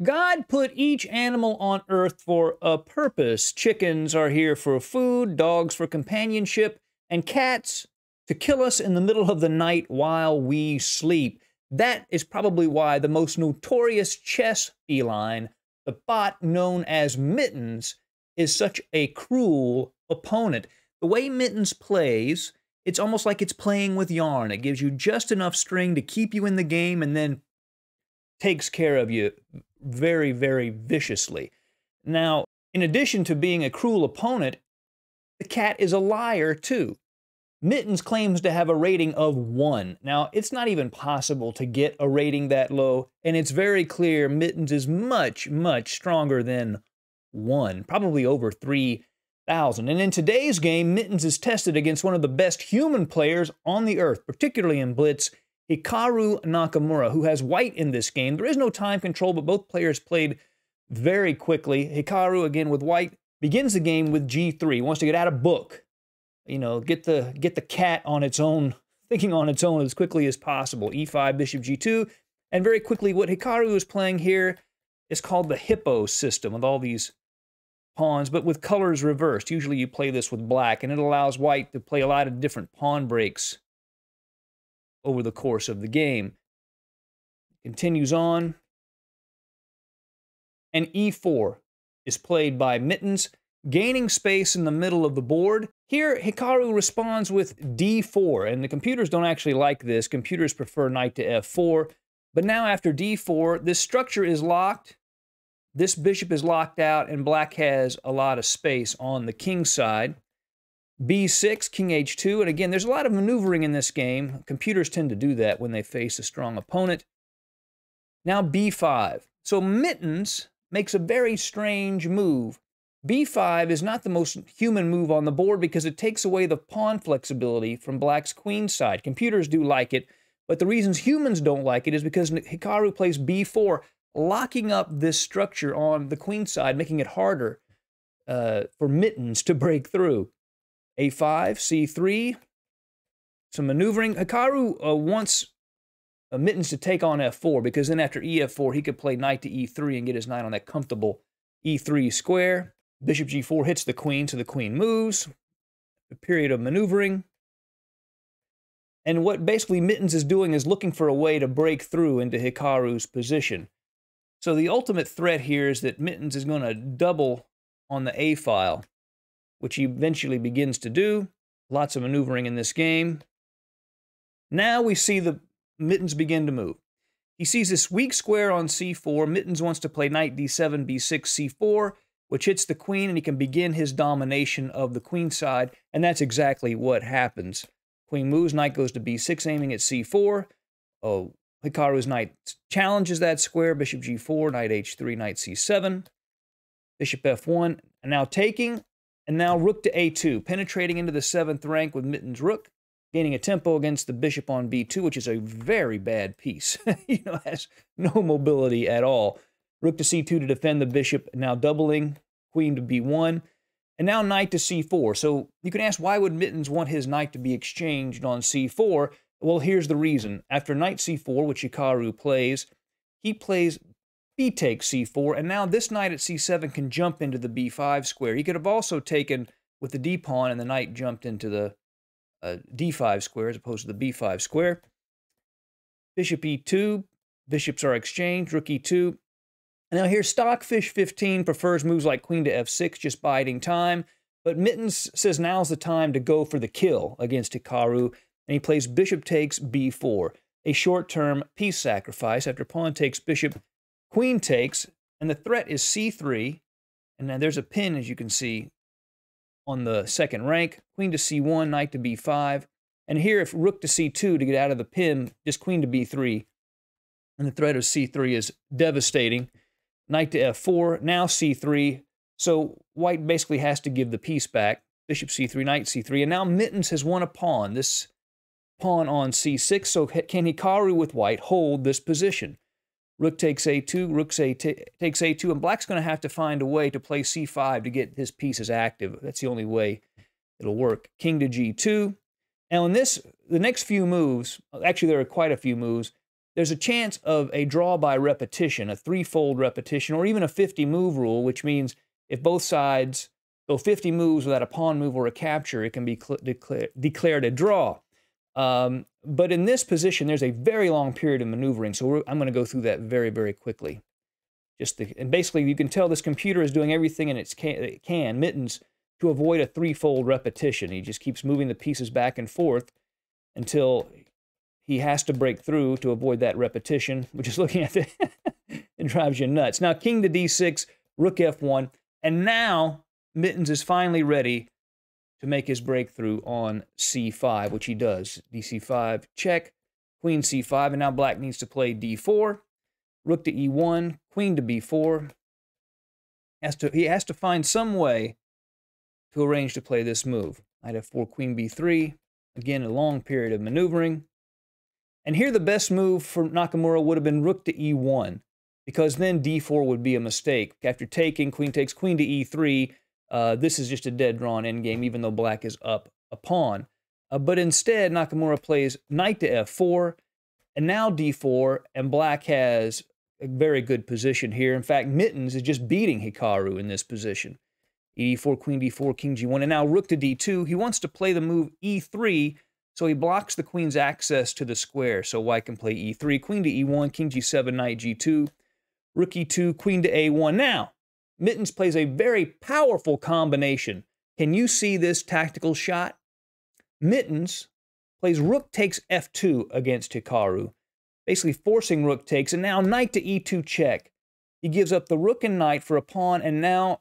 God put each animal on earth for a purpose. Chickens are here for food, dogs for companionship, and cats to kill us in the middle of the night while we sleep. That is probably why the most notorious chess feline, the bot known as Mittens, is such a cruel opponent. The way Mittens plays, it's almost like it's playing with yarn. It gives you just enough string to keep you in the game and then takes care of you very, very viciously. Now, in addition to being a cruel opponent, the cat is a liar too. Mittens claims to have a rating of 1. Now, it's not even possible to get a rating that low, and it's very clear Mittens is much, much stronger than 1, probably over 3,000. And in today's game, Mittens is tested against one of the best human players on the earth, particularly in Blitz, Hikaru Nakamura, who has white in this game. There is no time control, but both players played very quickly. Hikaru, again with white, begins the game with g3. He wants to get out of book. You know, get the get the cat on its own, thinking on its own as quickly as possible. e5, bishop g2, and very quickly what Hikaru is playing here is called the hippo system with all these pawns, but with colors reversed. Usually you play this with black, and it allows white to play a lot of different pawn breaks over the course of the game. Continues on. And e4 is played by Mittens, gaining space in the middle of the board. Here, Hikaru responds with d4, and the computers don't actually like this. Computers prefer knight to f4. But now after d4, this structure is locked. This bishop is locked out, and black has a lot of space on the king side b6, king h2. And again, there's a lot of maneuvering in this game. Computers tend to do that when they face a strong opponent. Now b5. So Mittens makes a very strange move. b5 is not the most human move on the board because it takes away the pawn flexibility from black's queen side. Computers do like it, but the reasons humans don't like it is because Hikaru plays b4, locking up this structure on the queen side, making it harder uh, for Mittens to break through a5, c3, some maneuvering. Hikaru uh, wants uh, Mittens to take on f4 because then after ef4, he could play knight to e3 and get his knight on that comfortable e3 square. Bishop g4 hits the queen, so the queen moves. A period of maneuvering. And what basically Mittens is doing is looking for a way to break through into Hikaru's position. So the ultimate threat here is that Mittens is going to double on the A file which he eventually begins to do. Lots of maneuvering in this game. Now we see the Mittens begin to move. He sees this weak square on c4. Mittens wants to play knight d7, b6, c4, which hits the queen, and he can begin his domination of the queen side, and that's exactly what happens. Queen moves, knight goes to b6, aiming at c4. Oh, Hikaru's knight challenges that square, bishop g4, knight h3, knight c7, bishop f1, and now taking, and now rook to a2, penetrating into the seventh rank with Mitten's rook, gaining a tempo against the bishop on b2, which is a very bad piece. you know, has no mobility at all. Rook to c2 to defend the bishop, now doubling, queen to b1, and now knight to c4. So you can ask, why would Mittens want his knight to be exchanged on c4? Well, here's the reason. After knight c4, which Hikaru plays, he plays b takes c4, and now this knight at c7 can jump into the b5 square. He could have also taken with the d pawn, and the knight jumped into the uh, d5 square as opposed to the b5 square. Bishop e2, bishops are exchanged, rook e2. And now here, Stockfish 15 prefers moves like queen to f6, just biding time. But Mittens says now's the time to go for the kill against Hikaru, and he plays bishop takes b4, a short-term piece sacrifice after pawn takes bishop Queen takes, and the threat is c3. And now there's a pin, as you can see, on the second rank. Queen to c1, knight to b5. And here, if rook to c2 to get out of the pin, just queen to b3. And the threat of c3 is devastating. Knight to f4, now c3. So white basically has to give the piece back. Bishop c3, knight c3. And now Mittens has won a pawn. This pawn on c6. So can Hikaru with white hold this position? Rook takes a2, rook takes a2, and black's going to have to find a way to play c5 to get his pieces active. That's the only way it'll work. King to g2. Now in this, the next few moves, actually there are quite a few moves, there's a chance of a draw by repetition, a threefold repetition, or even a 50 move rule, which means if both sides go 50 moves without a pawn move or a capture, it can be declare, declared a draw. Um, but in this position, there's a very long period of maneuvering, so I'm going to go through that very, very quickly. Just the, and basically, you can tell this computer is doing everything in its can, it can, mittens, to avoid a threefold repetition. He just keeps moving the pieces back and forth until he has to break through to avoid that repetition, which is looking at it, it drives you nuts. Now, king to d6, rook f1, and now Mittens is finally ready to make his breakthrough on c5, which he does. dc5, check, queen c5, and now black needs to play d4, rook to e1, queen to b4. Has to, he has to find some way to arrange to play this move. Knight f4, queen b3. Again, a long period of maneuvering. And here the best move for Nakamura would have been rook to e1, because then d4 would be a mistake. After taking, queen takes queen to e3, uh, this is just a dead drawn endgame, even though black is up a pawn. Uh, but instead, Nakamura plays knight to f4, and now d4, and black has a very good position here. In fact, Mittens is just beating Hikaru in this position. e4, queen d4, king g1, and now rook to d2. He wants to play the move e3, so he blocks the queen's access to the square, so white can play e3, queen to e1, king g7, knight g2, rook e2, queen to a1. Now, Mittens plays a very powerful combination. Can you see this tactical shot? Mittens plays rook takes f2 against Hikaru, basically forcing rook takes, and now knight to e2 check. He gives up the rook and knight for a pawn, and now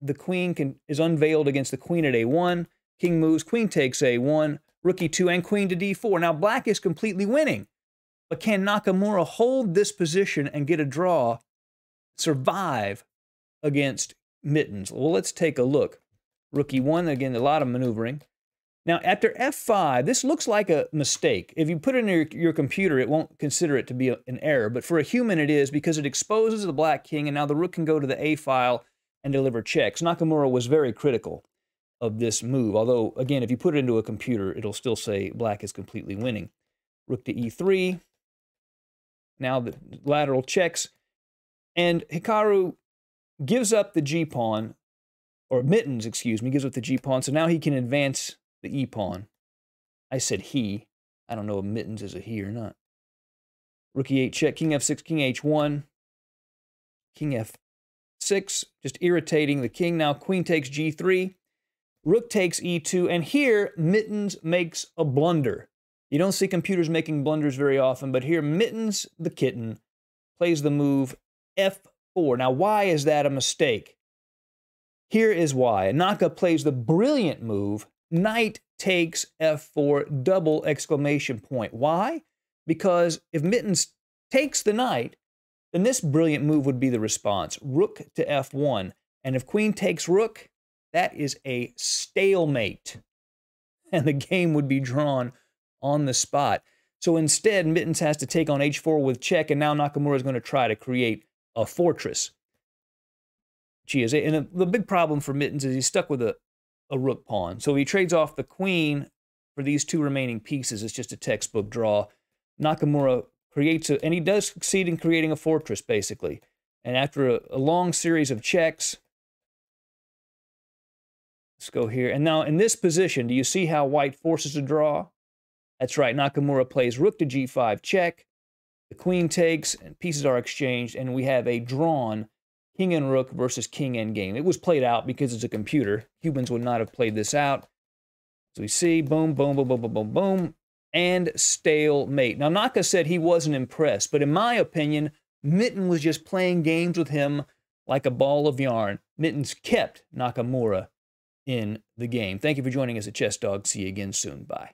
the queen can, is unveiled against the queen at a1. King moves, queen takes a1, rook e2, and queen to d4. Now black is completely winning. But can Nakamura hold this position and get a draw, survive against Mittens? Well, let's take a look. Rook e1, again, a lot of maneuvering. Now, after f5, this looks like a mistake. If you put it in your, your computer, it won't consider it to be a, an error, but for a human it is because it exposes the black king, and now the rook can go to the a file and deliver checks. Nakamura was very critical of this move, although, again, if you put it into a computer, it'll still say black is completely winning. Rook to e3. Now the lateral checks. And Hikaru gives up the g-pawn, or Mittens, excuse me, gives up the g-pawn, so now he can advance the e pawn. I said he. I don't know if Mittens is a he or not. Rook e8 check, king f6, king h1, king f6, just irritating the king. Now queen takes g3, rook takes e2, and here Mittens makes a blunder. You don't see computers making blunders very often, but here Mittens, the kitten, plays the move f4. Now, why is that a mistake? Here is why. Naka plays the brilliant move knight takes f4 double exclamation point. Why? Because if Mittens takes the knight, then this brilliant move would be the response. Rook to f1. And if queen takes rook, that is a stalemate. And the game would be drawn on the spot. So instead, Mittens has to take on h4 with check, and now Nakamura is going to try to create a fortress. G is And the big problem for Mittens is he's stuck with a, a rook pawn. So he trades off the queen for these two remaining pieces. It's just a textbook draw. Nakamura creates a, and he does succeed in creating a fortress, basically. And after a, a long series of checks, let's go here. And now in this position, do you see how white forces a draw? That's right, Nakamura plays rook to g5 check. The queen takes, and pieces are exchanged, and we have a drawn king and rook versus king endgame. It was played out because it's a computer. Humans would not have played this out. So we see boom, boom, boom, boom, boom, boom, boom, and stalemate. Now, Naka said he wasn't impressed, but in my opinion, Mitten was just playing games with him like a ball of yarn. Mittens kept Nakamura in the game. Thank you for joining us at ChessDawg. See you again soon. Bye.